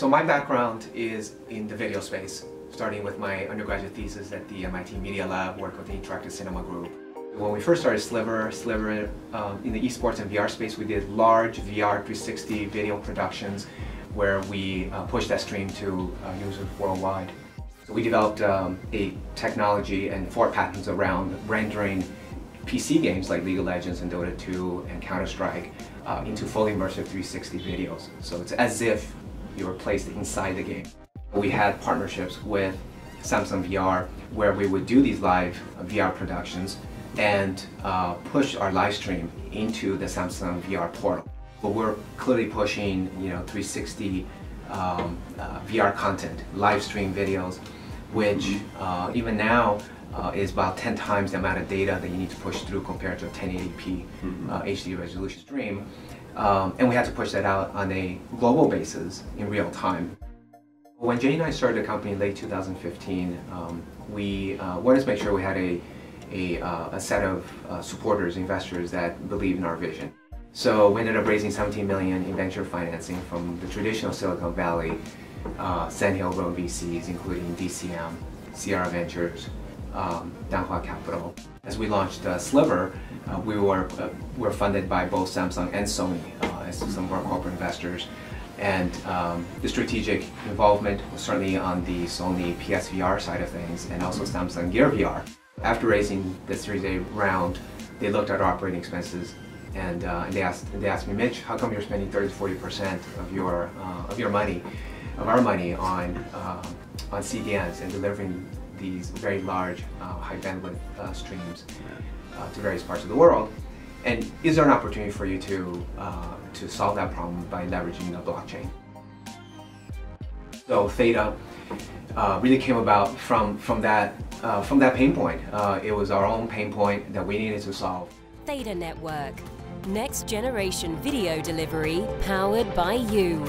So my background is in the video space, starting with my undergraduate thesis at the MIT Media Lab, work with the Interactive Cinema Group. When we first started Sliver, Sliver um, in the esports and VR space, we did large VR 360 video productions where we uh, pushed that stream to uh, users worldwide. So we developed um, a technology and four patents around rendering PC games like League of Legends and Dota 2 and Counter-Strike uh, into fully immersive 360 videos. So it's as if you were placed inside the game. We had partnerships with Samsung VR where we would do these live VR productions and uh, push our live stream into the Samsung VR portal. But we're clearly pushing, you know, 360 um, uh, VR content, live stream videos, which uh, even now uh, is about 10 times the amount of data that you need to push through compared to a 1080p uh, HD resolution stream. Um, and we had to push that out on a global basis in real time. When Jay and I started the company in late 2015, um, we uh, wanted to make sure we had a, a, uh, a set of uh, supporters, investors that believe in our vision. So we ended up raising 17 million in venture financing from the traditional Silicon Valley, uh, Sand Hill Road VCs, including DCM, Sierra Ventures, um, Danhua Capital. As we launched uh, Sliver, uh, we were uh, were funded by both Samsung and Sony uh, as some of our corporate investors. And um, the strategic involvement was certainly on the Sony PSVR side of things and also Samsung Gear VR. After raising the Series A round, they looked at our operating expenses and, uh, and they asked they asked me, Mitch, how come you're spending 30 to 40 percent of your uh, of your money, of our money on on CDNs and delivering these very large, uh, high bandwidth uh, streams uh, to various parts of the world? And is there an opportunity for you to to solve that problem by leveraging the blockchain? So Theta really came about from from that from that pain point. it was our own pain point that we needed to solve. Theta Network, next generation video delivery powered by you.